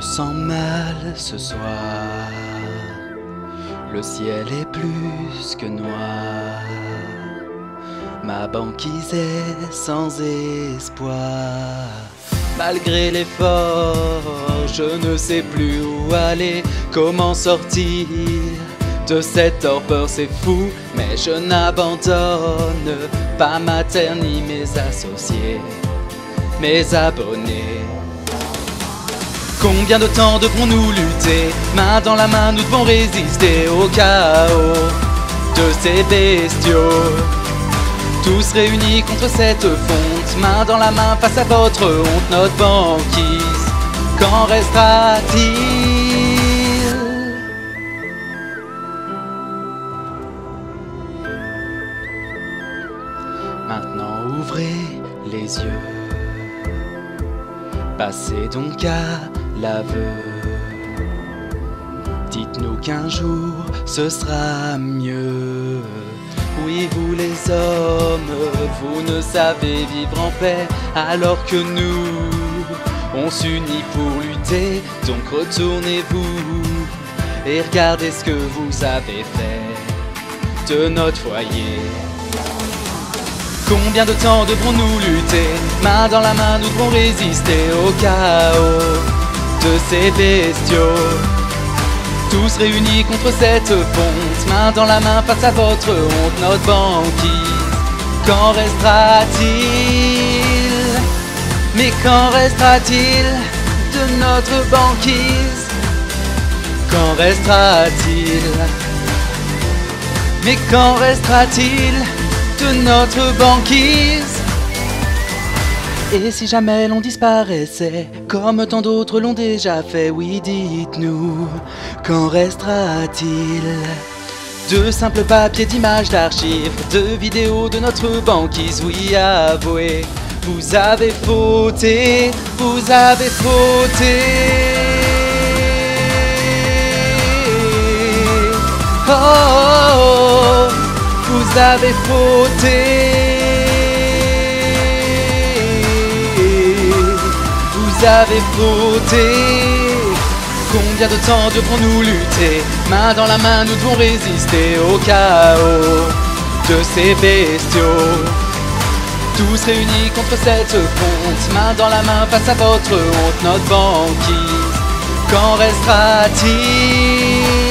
me sens mal ce soir. Le ciel est plus que noir. Ma banquise est sans espoir. Malgré l'effort, je ne sais plus où aller, comment sortir de cette torpeur, c'est fou, mais je n'abandonne pas ma terre ni mes associés, mes abonnés. Combien de temps devrons-nous lutter? Main dans la main, nous devons résister au chaos de ces bestiaux. Tous réunis contre cette fonte, main dans la main face à votre honte, notre banquise. Qu'en restera-t-il? Maintenant ouvrez les yeux, passez donc à Dites-nous qu'un jour ce sera mieux. Oui, vous les hommes, vous ne savez vivre en paix alors que nous, on s'unit pour lutter. Donc retournez-vous et regardez ce que vous avez fait de notre foyer. Combien de temps devrons-nous lutter? Main dans la main, nous devons résister au chaos de ces bestiaux. Tous réunis contre cette fonte, main dans la main face à votre honte, notre banquise. Qu'en restera-t-il? Mais qu'en restera-t-il de notre banquise? Qu'en restera-t-il? Mais qu'en restera-t-il de notre banquise? Et si jamais l'on disparaissait, comme tant d'autres l'ont déjà fait, oui dites-nous, qu'en restera-t-il de simples papiers d'images, d'archives, de vidéos de notre banquise, oui avouez, vous avez fauté, vous avez fauté. Oh, oh, oh, vous avez fauté. Avez. Combien de temps devrons-nous lutter? Main dans la main, nous devons résister au chaos de ces bestiaux. Tous réunis contre cette fonte, main dans la main face à votre honte, notre banquise. Qu'en restera-t-il?